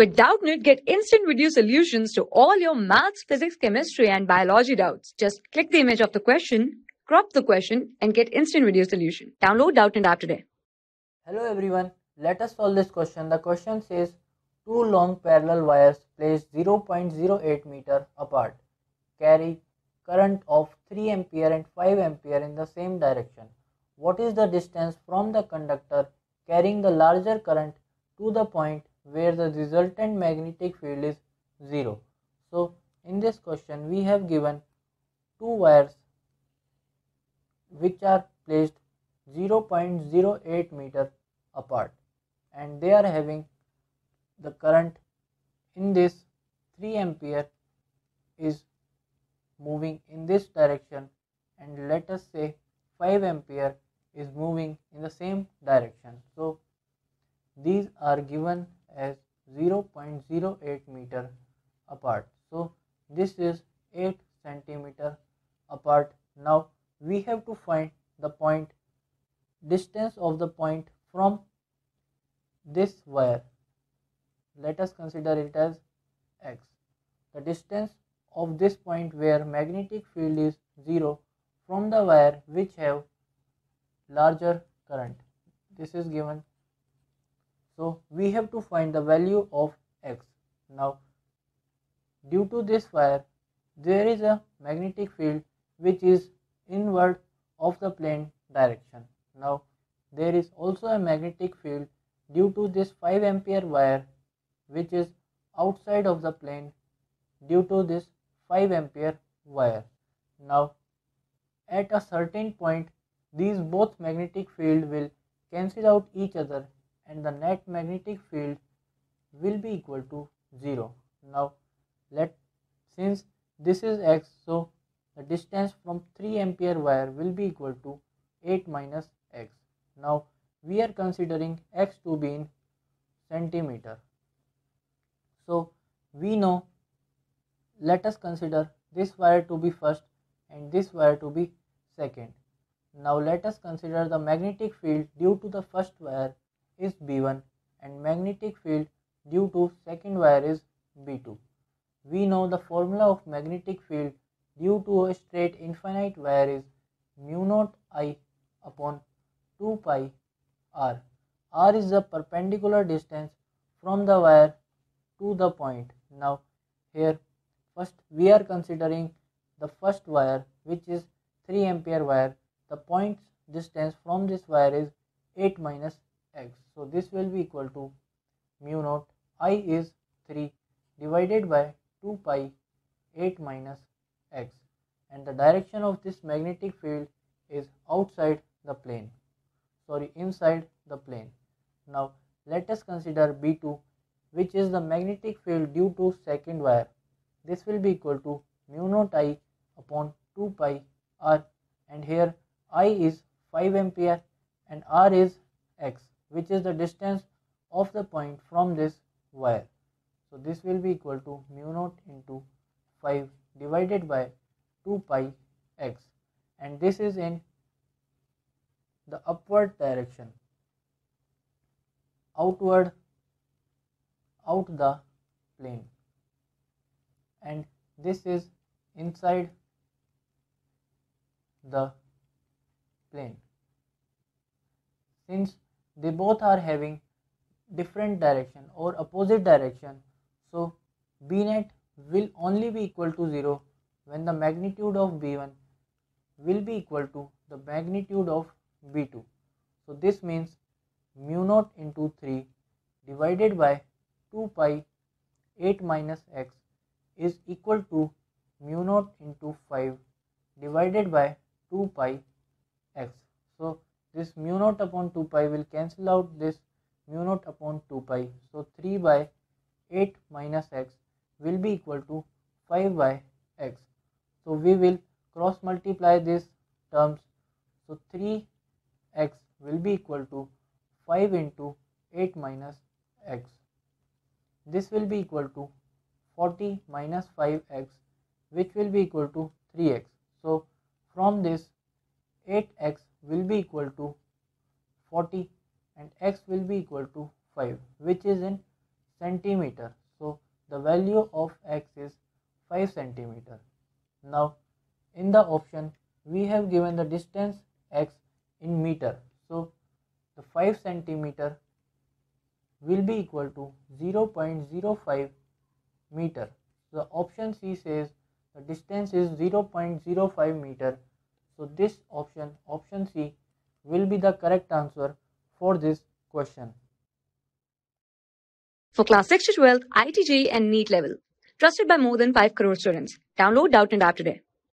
With Doubtnut, get instant video solutions to all your maths, physics, chemistry, and biology doubts. Just click the image of the question, crop the question, and get instant video solution. Download Doubtnut app today. Hello everyone, let us solve this question. The question says two long parallel wires placed 0.08 meter apart carry current of 3 ampere and 5 ampere in the same direction. What is the distance from the conductor carrying the larger current to the point where the resultant magnetic field is 0. So in this question we have given two wires which are placed 0.08 meter apart and they are having the current in this 3 ampere is moving in this direction and let us say 5 ampere is moving in the same direction. So these are given as 0.08 meter apart. So this is 8 centimeter apart. Now we have to find the point distance of the point from this wire. Let us consider it as x. The distance of this point where magnetic field is 0 from the wire which have larger current. This is given so we have to find the value of x. Now due to this wire there is a magnetic field which is inward of the plane direction. Now there is also a magnetic field due to this 5 ampere wire which is outside of the plane due to this 5 ampere wire. Now at a certain point these both magnetic field will cancel out each other and the net magnetic field will be equal to 0. Now let since this is x so the distance from 3 ampere wire will be equal to 8 minus x. Now we are considering x to be in centimeter. So we know let us consider this wire to be first and this wire to be second. Now let us consider the magnetic field due to the first wire is B1 and magnetic field due to second wire is B2. We know the formula of magnetic field due to a straight infinite wire is mu naught I upon 2 pi r. r is the perpendicular distance from the wire to the point. Now here first we are considering the first wire which is 3 ampere wire. The point distance from this wire is 8 minus x. So this will be equal to mu naught i is 3 divided by 2 pi 8 minus x and the direction of this magnetic field is outside the plane sorry inside the plane. Now let us consider B2 which is the magnetic field due to second wire. This will be equal to mu naught i upon 2 pi r and here i is 5 ampere and r is which is the distance of the point from this wire. So this will be equal to mu naught into 5 divided by 2 pi x. And this is in the upward direction. Outward out the plane. And this is inside the plane. Since they both are having different direction or opposite direction. So b net will only be equal to 0 when the magnitude of b1 will be equal to the magnitude of b2 so this means mu naught into 3 divided by 2 pi 8 minus x is equal to mu naught into 5 divided by 2 pi x. So this mu naught upon 2 pi will cancel out this mu naught upon 2 pi. So 3 by 8 minus x will be equal to 5 by x. So we will cross multiply these terms. So 3x will be equal to 5 into 8 minus x. This will be equal to 40 minus 5x which will be equal to 3x. So from this 8x will be equal to 40 and x will be equal to 5 which is in centimeter. So the value of x is 5 centimeter. Now in the option we have given the distance x in meter. So the 5 centimeter will be equal to 0.05 meter. The option C says the distance is 0.05 meter. So this option, option C will be the correct answer for this question. For class 6 to 12, IIT JEE and NEET level. Trusted by more than 5 crore students. Download Doubtnut App today.